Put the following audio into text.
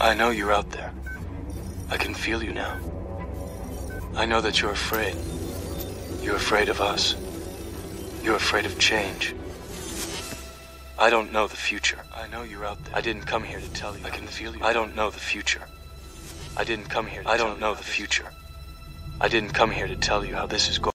I know you're out there. I can feel you now. I know that you're afraid. You're afraid of us. You're afraid of change. I don't know the future. I know you're out there. I didn't come here to tell you. I can feel you. I don't know the future. I didn't come here. I don't know the future. I didn't come here to tell you how this is going.